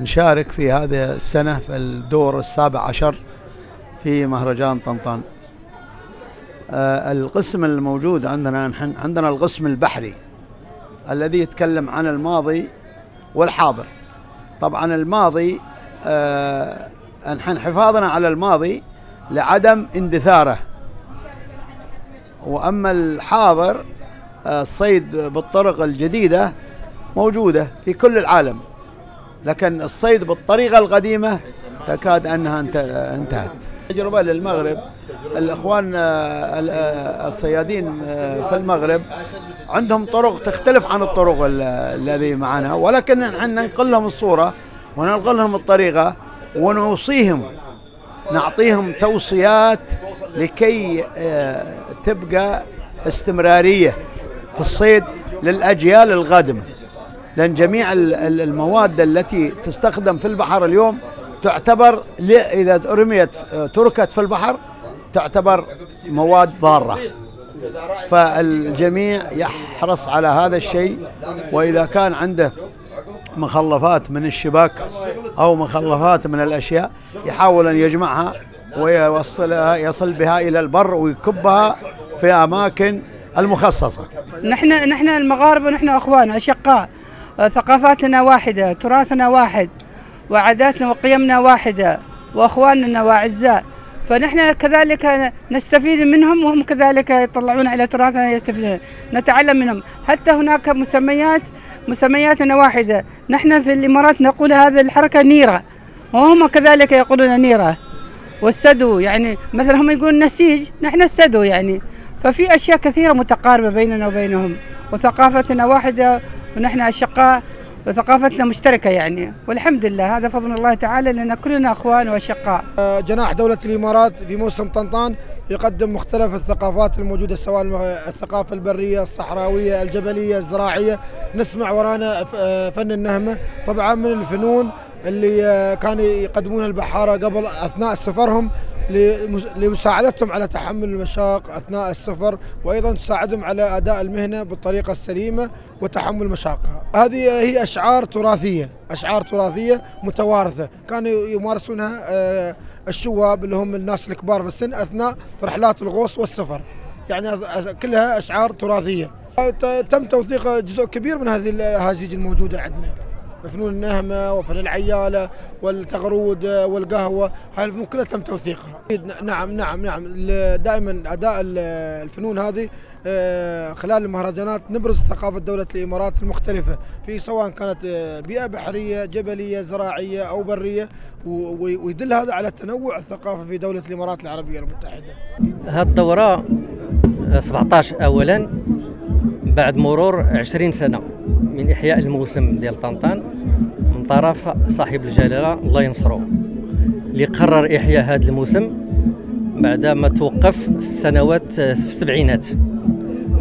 نشارك في هذه السنة في الدور السابع عشر في مهرجان طنطان. آه، القسم الموجود عندنا نحن عندنا القسم البحري الذي يتكلم عن الماضي والحاضر. طبعا الماضي آه، نحن حفاظنا على الماضي لعدم اندثاره. وأما الحاضر آه، الصيد بالطرق الجديدة موجودة في كل العالم. لكن الصيد بالطريقة القديمة تكاد أنها انت- انتهت. تجربة للمغرب. الإخوان آه، آه، الصيادين آه، في المغرب عندهم طرق تختلف عن الطرق ال- الذي معنا ولكن نحن ننقل لهم الصورة وننقل لهم الطريقة ونوصيهم. نعطيهم توصيات لكي تبقى استمرارية في الصيد للأجيال القادمة. لأن جميع ال- ال- المواد التي تستخدم في البحر اليوم تعتبر إذا رميت آه، تركت في البحر تعتبر مواد ضارة. فالجميع يحرص على هذا الشيء وإذا كان عنده مخلفات من الشباك أو مخلفات من الأشياء يحاول أن يجمعها ويوصلها يصل بها إلى البر ويكبها في أماكن المخصصة. نحن نحن المغاربة نحن اخوان أشقاء. آه، ثقافاتنا واحدة تراثنا واحد وعاداتنا وقيمنا واحدة وأخواننا وأعزاء. فنحن كذلك نستفيد منهم وهم كذلك يطلعون على تراثنا يستفيدون نتعلم منهم. حتى هناك مسميات مسمياتنا واحدة. نحن في الإمارات نقول هذه الحركة نيرة وهم كذلك يقولون نيرة. والسدو يعني مثلا هم يقولون نسيج نحن السدو يعني. ففي أشياء كثيرة متقاربة بيننا وبينهم وثقافتنا واحدة ونحن أشقاء وثقافتنا مشتركة يعني. والحمد لله هذا فضل الله تعالى لأن كلنا أخوان وأشقاء. جناح دولة الإمارات في موسم طنطان يقدم مختلف الثقافات الموجودة سواء الثقافة البرية الصحراوية الجبلية الزراعية. نسمع ورانا فن النهمة. طبعا من الفنون اللي كانوا يقدمونها البحارة قبل أثناء سفرهم لمساعدتهم على تحمل المشاق أثناء السفر وأيضا تساعدهم على أداء المهنة بالطريقة السليمة وتحمل مشاقها. هذه هي أشعار تراثية أشعار تراثية متوارثة. كانوا يمارسونها آه، الشواب اللي هم الناس الكبار في السن أثناء رحلات الغوص والسفر. يعني كلها أشعار تراثية. تم توثيق جزء كبير من هذه الأهازيج الموجودة عندنا. فنون النهمة وفن العيالة والتغرود والقهوة. هاي الفنون كلها تم توثيقها. نعم نعم نعم. دائما أداء ال- الفنون هذه آه، خلال المهرجانات نبرز ثقافة دولة الإمارات المختلفة. في سواء كانت آه، بيئة بحرية جبلية زراعية أو برية و- و- ويدل هذا على تنوع الثقافة في دولة الإمارات العربية المتحدة. هاد الدورة 17 أولا. بعد مرور 20 سنة من إحياء الموسم ديال طنطان من طرف صاحب الجلالة الله ينصره اللي قرر إحياء هذا الموسم بعدما توقف في السنوات في السبعينات في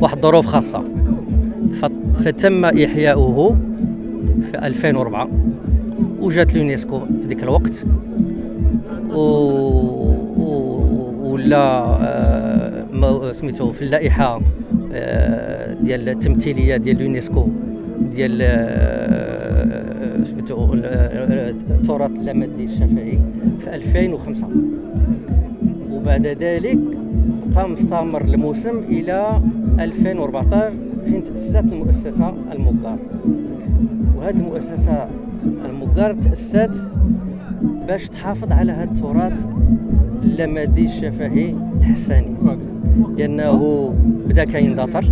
واحد الظروف خاصة. ف- فتم إحياؤه في 2004 وجات اليونسكو في ذيك الوقت و... ولا آه، سميتو في اللائحة ديال التمثيلية ديال اليونسكو ديال آه، سميتو آه، التراث اللامادي الشفهي في 2005 وبعد ذلك بقى مستمر الموسم إلى 2014 حين تأسست المؤسسة المقار وهذه المؤسسة المقار تأسست باش تحافظ على هذا التراث اللامادي الشفهي الحساني لأنه بدأ كيندثر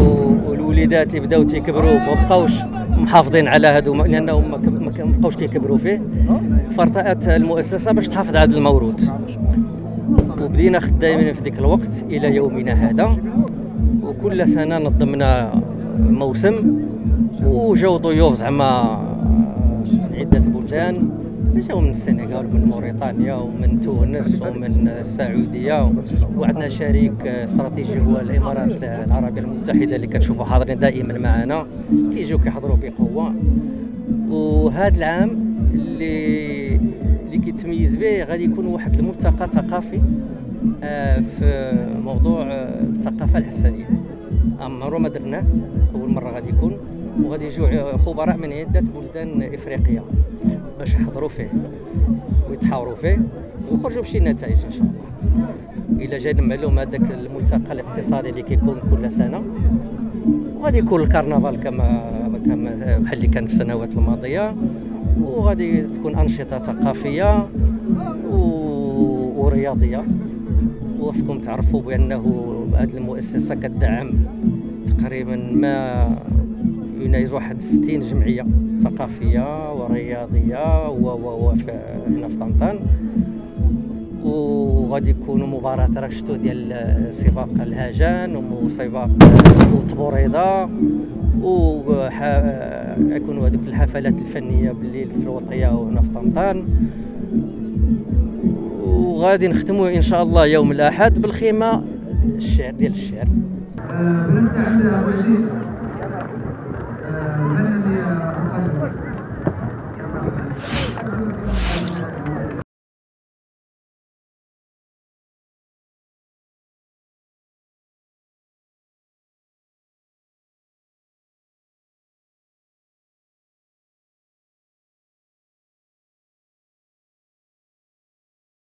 و- والوليدات اللي بداو تيكبروا ما بقاوش محافظين على هادو لانهم ما بقاوش كيكبروا فيه. فارتأت المؤسسة باش تحافظ على هذا الموروث وبدينا خدامين في ذيك الوقت إلى يومنا هذا. وكل سنة نظمنا موسم وجاو ضيوف زعما عدة بلدان. جاو من السنغال ومن موريتانيا ومن تونس ومن السعودية. وعندنا شريك استراتيجي هو الإمارات العربية المتحدة اللي كتشوفوا حاضرين دائما معنا كيجيو كيحضروا بقوة. وهذا العام اللي اللي كيتميز به غادي يكون واحد الملتقى ثقافي آه، في موضوع آه، الثقافة الحسانيه عمرو ما درناه أول مرة غادي يكون. وغادي يجوا خبراء من عدة بلدان افريقيا باش يحضروا فيه ويتحاوروا فيه ويخرجوا بشي نتائج إن شاء الله. إلى جاي المعلومه هذاك الملتقى الاقتصادي اللي كيكون كل سنة وغادي يكون الكرنفال كما كما بحال اللي كان في السنوات الماضية وغادي تكون أنشطة ثقافية و... ورياضية. وخصكم تعرفوا بأنه هذه المؤسسة كتدعم تقريبا ما يناهز واحد 60 جمعية ثقافية ورياضية و و هنا في طنطان. وغادي يكونوا مباراة راك شفتوا ديال سباق الهجان وسباق وطبوريضه ويكونوا هذوك الحفلات الفنية بالليل في الوطيه وهنا في طنطان. وغادي نختموا إن شاء الله يوم الأحد بالخيمة الشعر ديال الشعر.